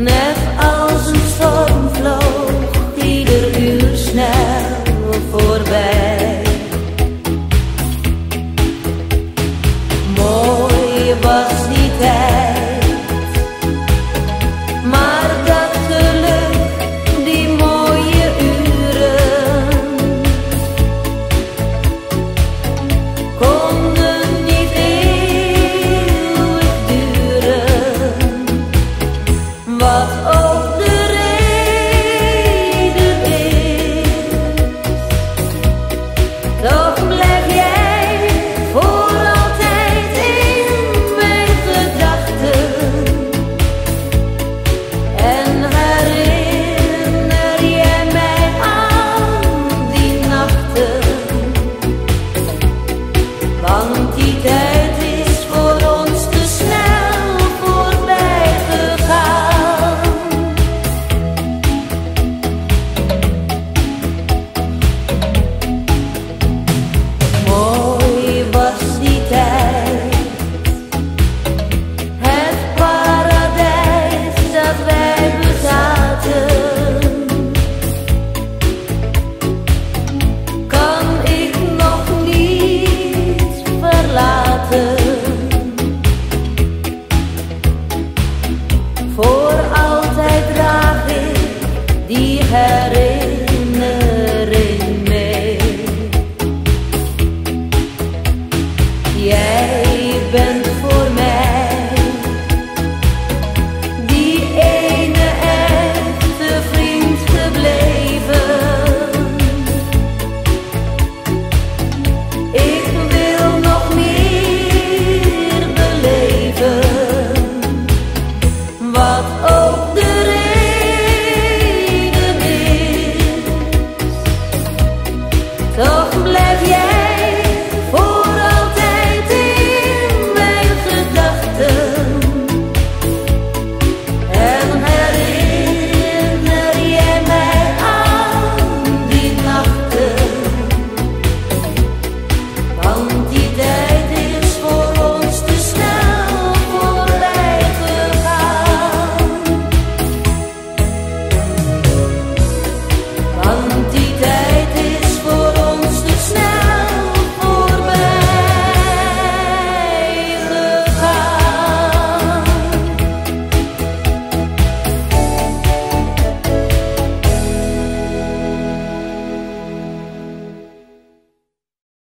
never blijf jij